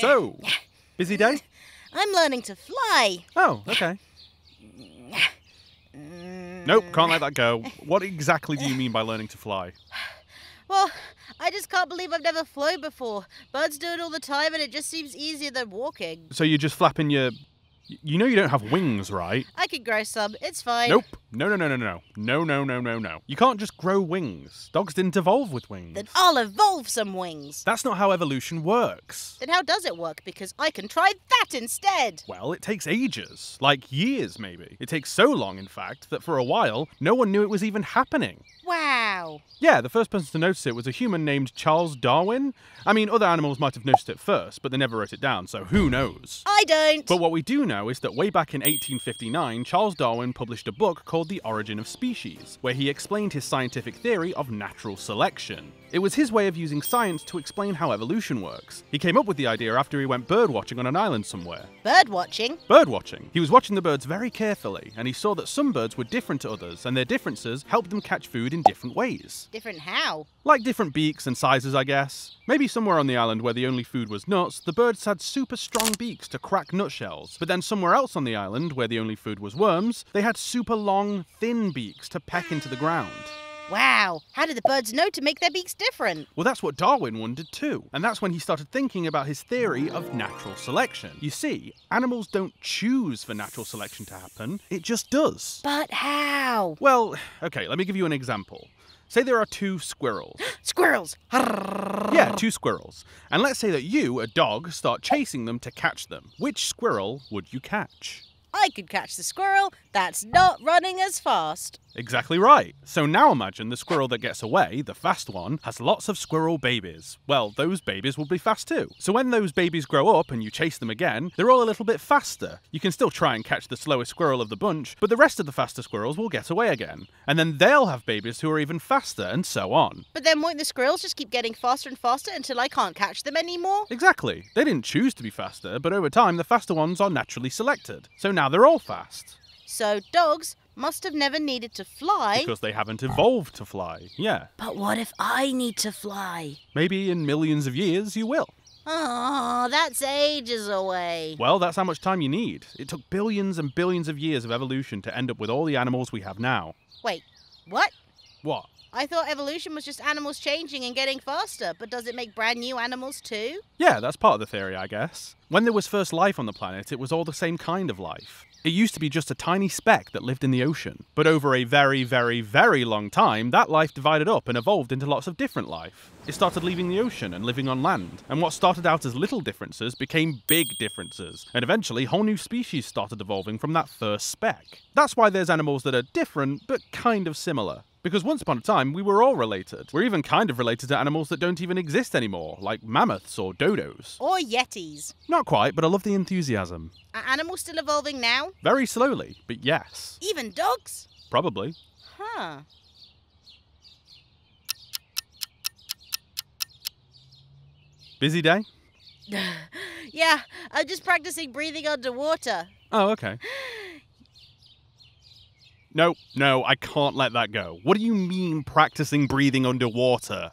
so, busy day? I'm learning to fly. Oh, okay. Nope, can't let that go. What exactly do you mean by learning to fly? Well, I just can't believe I've never flown before. Birds do it all the time and it just seems easier than walking. So you're just flapping your. You know you don't have wings, right? I could grow some. It's fine. Nope. No, no, no, no, no. No, no, no, no, no. You can't just grow wings. Dogs didn't evolve with wings. Then I'll evolve some wings. That's not how evolution works. Then how does it work? Because I can try that instead. Well, it takes ages. Like years, maybe. It takes so long, in fact, that for a while, no one knew it was even happening. Wow. Yeah, the first person to notice it was a human named Charles Darwin. I mean, other animals might have noticed it first, but they never wrote it down, so who knows? I don't. But what we do know is that way back in 1859, Charles Darwin published a book called The Origin of Species, where he explained his scientific theory of natural selection. It was his way of using science to explain how evolution works. He came up with the idea after he went bird watching on an island somewhere. Bird watching? Bird watching. He was watching the birds very carefully, and he saw that some birds were different to others, and their differences helped them catch food in different ways. Different how? Like different beaks and sizes, I guess. Maybe somewhere on the island where the only food was nuts, the birds had super strong beaks to crack nutshells. But then somewhere else on the island where the only food was worms, they had super long, thin beaks to peck into the ground. Wow. How did the birds know to make their beaks different? Well, that's what Darwin wondered too. And that's when he started thinking about his theory of natural selection. You see, animals don't choose for natural selection to happen, it just does. But how? Well, okay, let me give you an example. Say there are two squirrels. Squirrels. Yeah, two squirrels. And let's say that you, a dog, start chasing them to catch them. Which squirrel would you catch? I could catch the squirrel that's not running as fast. Exactly right. So now imagine the squirrel that gets away, the fast one, has lots of squirrel babies. Well, those babies will be fast too. So when those babies grow up and you chase them again, they're all a little bit faster. You can still try and catch the slowest squirrel of the bunch, but the rest of the faster squirrels will get away again. And then they'll have babies who are even faster, and so on. But then won't the squirrels just keep getting faster and faster until I can't catch them anymore? Exactly. They didn't choose to be faster, but over time the faster ones are naturally selected. So now they're all fast. So dogs must have never needed to fly. Because they haven't evolved to fly. Yeah. But what if I need to fly? Maybe in millions of years you will. Oh, that's ages away. Well, that's how much time you need. It took billions and billions of years of evolution to end up with all the animals we have now. Wait, what? What? I thought evolution was just animals changing and getting faster, but does it make brand new animals too? Yeah, that's part of the theory, I guess. When there was first life on the planet, it was all the same kind of life. It used to be just a tiny speck that lived in the ocean. But over a very, very, very long time, that life divided up and evolved into lots of different life. It started leaving the ocean and living on land. And what started out as little differences became big differences. And eventually, whole new species started evolving from that first speck. That's why there's animals that are different, but kind of similar. Because once upon a time, we were all related. We're even kind of related to animals that don't even exist anymore, like mammoths or dodos. Or yetis. Not quite, but I love the enthusiasm. Are animals still evolving now? Very slowly, but yes. Even dogs? Probably. Huh. Busy day? yeah, I'm just practicing breathing underwater. Oh, okay. No, no, I can't let that go. What do you mean practicing breathing underwater?